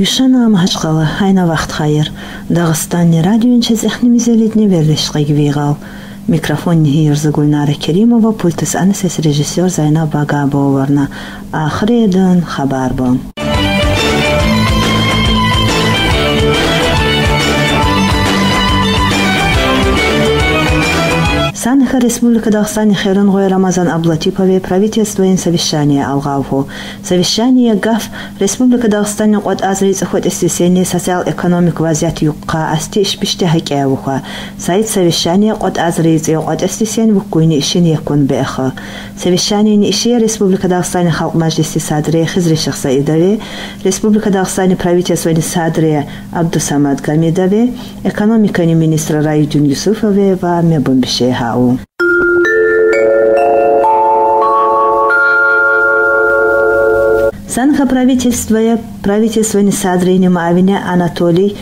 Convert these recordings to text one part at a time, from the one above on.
Юшана хашқалы айна вақт хайыр. Дағыстан радионча зәхнімізелетіне берлешқай гвейғал. Микрофон Нихирзы Гульнара Керимова, пультыс анасес режиссер Зайна Багабоварна. Ахреден хабар бон. Санха Республика Дагестан Херон Рамазан Аблатипове правительство совещание алгавху. Совещание ГАФ Республика Дагестан кот азри цохот истесение социал-экономик вазият юққа асти ишпиште хакявуха. Сайт совещание кот азри цохот истесен вукуйни ишин якун беха. Совещание ни иши Республика Дагестан халк маджлиси садри Хизри Шахсаидове, Республика Дагестан правительство садри Абдусамад Гамидове, экономика министра Раюдин Юсуфове ва Мебумбишеха. Ау. Санха правительства правительствовани садри нимаавини Анатолий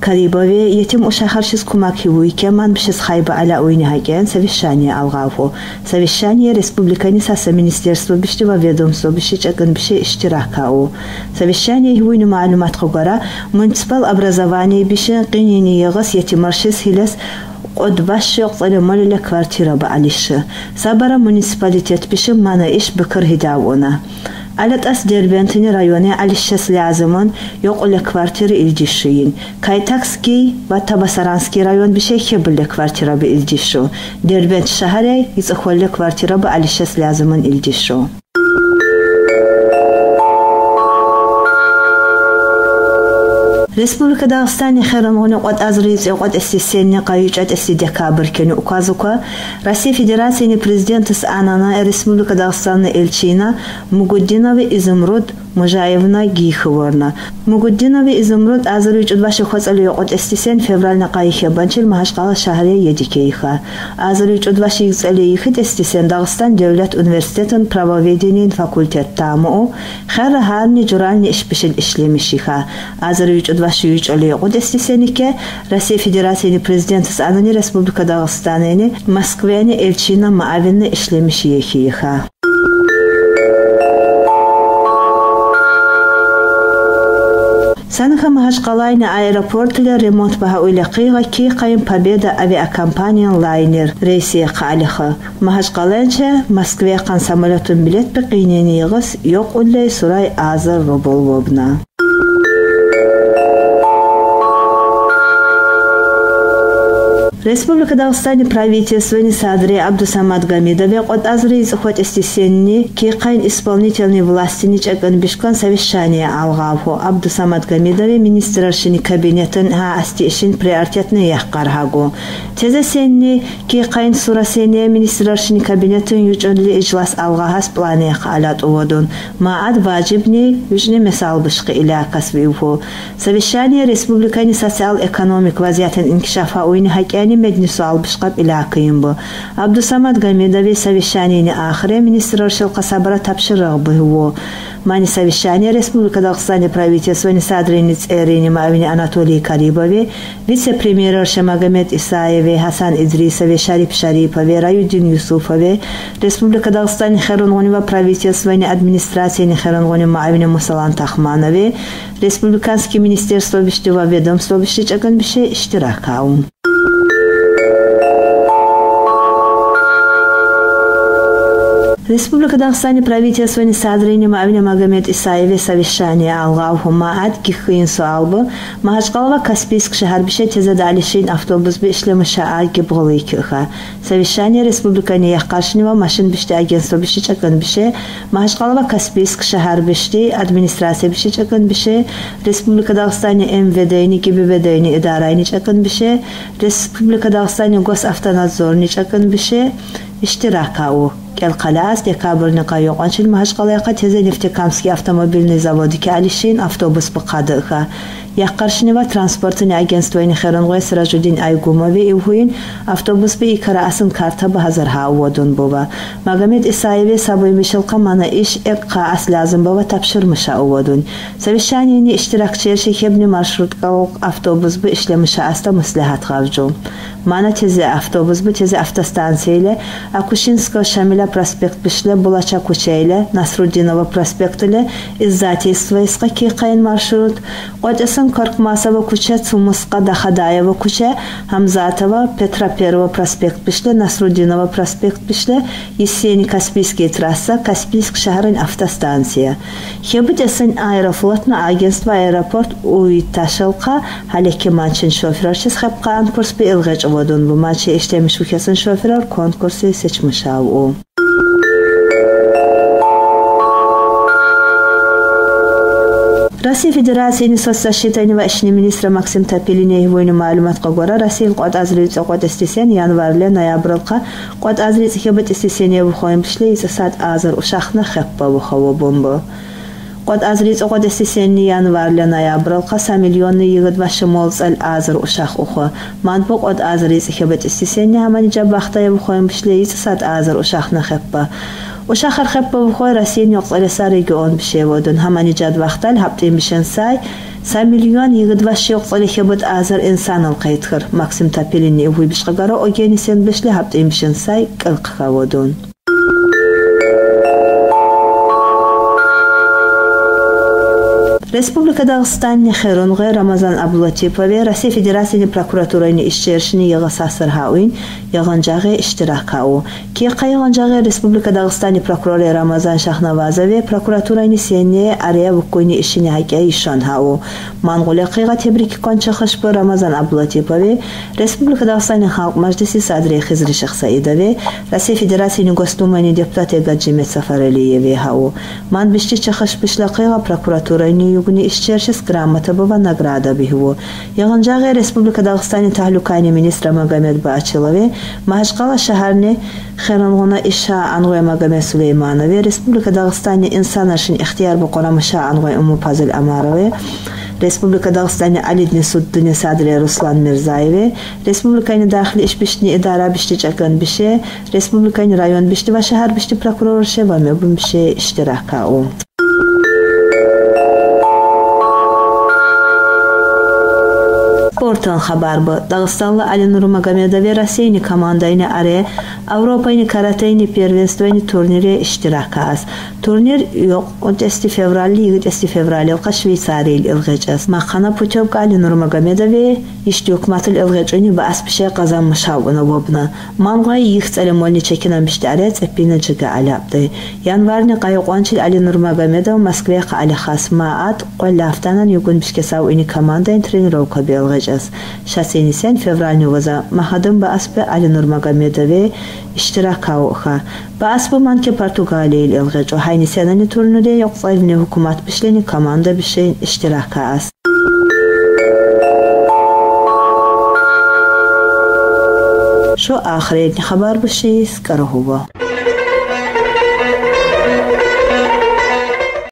карибове етим у шаҳаршиз кумаки вуйке манбишиз хайба аля уйниҳаген совещание алғаву совещание республикани саса министерство бишти ва ведомство биши чагынбиши иштиракау совещание вуйни маълуматқа гора муниципал образование биши қинини йиғис етимаршиз хилес od vašeg molila kvartira ba'ališe. Sabara munisipalitet piše mana iş bıkır hidavuna. Alet as derbentini rayone alişes lazımın yok ole kvartiri ilcişiyin. Kaytakski ve Tabasaranski rayon bir şey kebirle kvartira bir ilcişu. Derbent şahare iz ekholle kvartira ba alişes lazımın ilcişu. херамони қот азриз қот эстисенни қаючат эсти декабр кени указука Россия Федерацияни президенты с анана Республика Дагестанны элчина Мугуддинова Изумруд Мужаевна Гиховорна. Мугуддинова Изумруд азриуч удбаши хоцали қот эстисен февральна қайхе банчил махашқала шахре едикейха. Азриуч удбаши ицали ихит эстисен Дагестан Девлет университетин правоведениен факультет таму хэр харни журални ишбишил ишлемишиха. Азриуч ваши ючали Одессе сенике Россия Федерацияни президенті Анани Республика Дагестанени Москвени элчина маавинны ишлемиш ехиха. Санаха Махашкалайны аэропортля ремонт баха уйлақиға ки қайын Победа авиакомпаниян лайнер рейси қалиха. Махашкалайнча Москве қан самолетун билет бі қийнені еғыз, йоқ уллай сурай азыр рубол вобна. Республика Дагестане правительствони садри Абдусамад Гамидове от азри захват истисенни ки қайн исполнительной власти ничаган бишкан совещание алгавху Абдусамад Гамидове министраршини кабинетен ха астишин приоритетный яхқархагу. Тезе сенни ки қайн сурасене министраршини кабинетен ючонли ижлас алгахас плане халат уводун. Маад важибни южни месал бишқи иля касвивху. Совещание республикани социал-экономик вазиятен инкишафа уйни хакяни заседании Меднису Албышкап Илякыйым бу. Абдусамат Гамедове совещанияни ахре министр Аршилка Сабара тапшырыгы бу. Мани совещание Республика Дагыстане правительства не садрениц Эрини Мавини Анатолий Карибове, вице-премьер Шамагамед Исаеве, Хасан Идрисове, Шарип Шарипове, Раюдин Юсуфове, Республика Дагыстане Херонгонева правительства не администрации не Херонгоне Мавини Мусалан Тахманове, Республиканский министерство Виштева ведомство Виштичаган Више Иштиракаум. Республикада Ахсани правительство не садрыни мавина Магомед Исаеве совещание Аллахума ад кихин суалбы Махачкалова Каспийск шахар бише тезада алишин автобус би ишлема шаа гибголы киха. Совещание Республикани Яхкашнева машин биште агентство биши чакан бише Махачкалова Каспийск шахар биште администрация биши чакан бише Республикада Ахсани МВД ни ГИБД ни идара ни чакан бише Республикада Ахсани Госавтонадзор ни чакан бише иштирака у. kelqal'a Dekabrni qayoqanchin mashqalayqa teze neftekamskiy avtomobilniy zavodi alishin avtobus bqadha яққаршинева транспортини агентствои нихеронғои сиражуддин айгумови ивҳуин автобусби икараасын карта ба ҳазарҳааводун бова магамид исаеви сабуи мишилқа мана иш эққа аслиазм бова тапшир мишауводун савишанини иштиракчиеши хебни маршруткаоқ автобусби ишлемишааста маслиҳат ғавҷу мана тези автобус би тези автостанцияле акушинско шамила проспект бишле Булача кучейле Насруддинова проспект иле издательство исқа кийқайын маршрут Қотесын Коркмасова куче Цумысқа Дахадаева куче Хамзатова Петра Первого проспект бишле Насруддинова проспект бишле Есени Каспийский трасса Каспийск шахрын автостанция Хебутесын аэрофлотна агентство аэропорт уйташылқа халеки манчин Şovadon bu maçı işlemiş bu kesin şoförler konkursu seçmiş av o. Rossiya Federatsiyasi sotsashitani va ishni ministri Maksim Tapelinyev bo'yni ma'lumotga ko'ra, Rossiya qod azriyuti qod istesen yanvar bilan noyabr qa qod azriyuti hibat isteseniya bu xoim ishlaysa sat azir ushaqni xappa bu havo bomba. قد أزريز قد استسني ينور لنيابر القسا مليون يغد وشمولز الأزر أشاخ أخو من بو قد أزريز خبت استسني هماني جاب وقتا يبخوين بشليز ساد أزر أشاخ نخبا وشاخر خبا بخوي رسين يقصر ساري قون بشيودون هماني جاد وقتا الهبتين بشن ساي سا مليون يغد وش يقصر خبت أزر إنسان القيتخر ماكسيم تابيليني وي Республика Дагыстан Херонге Рамазан Абдулатипове Россия Федерацияны прокуратураны ишчершини яга сасыр хауин яганжагы иштиракау. Ки кайганжагы Республика Дагыстан прокуроры Рамазан Шахнавазове прокуратураны сене ария буккойни ишини хаке ишан хау. Манголе кыйга тебрики конча хышбы Рамазан Абдулатипове Республика Дагыстан халк мажлиси садри Хизри Шахсаидове Россия Федерацияны Госдуманы депутаты Гаджимет Сафаралиеве хау. Ман бишчи чахыш бишла кыйга прокуратураны Buni ishchir Grammatova nagrada биһуо. Яғынжағы Республика Дағыстани тәхлюкайны министра Магомед Бачилове, Махачкала шәһәрне хәрәнгона иша анғой Магомед Сулейманове, Республика Дағыстани инсан ашын ихтияр бұқорамыша анғой Уму Пазыл Амарове, Республика Дагыстани Алидни суддыны садри Руслан Мирзаеве, Республиканы дахли иш бишни идара бишни чакан бише, Республиканы район бишни ва шәһәр бишни прокуроры шеваме бу бише иштирака о. спортон хабар бу дагыстанлы алинур магомедове россияни командайни аре авропайни каратейни первенствони турнире иштирак ас турнир отести феврали игдести феврали ка швейцария илгечес махана путевка алинур магомедове ишти укматыл илгечени ба аспише казан мышавуна вобна мангай их церемони чекинан бишти аре цепина джига алябды январни кайыкуанчил алинур магомедов москве ка алихас маат қоллафтанан югун бишкесау ини командаин тренировка белгечес час шасенисен февральни ваза махадым ба аспе али нурмагомедове иштирак кауха ба аспы манке португалия илгечо хайнисенани турнире ёқсайвни ҳукумат бишлени команда бишен иштирак аст шо ахирин хабар бишис караҳува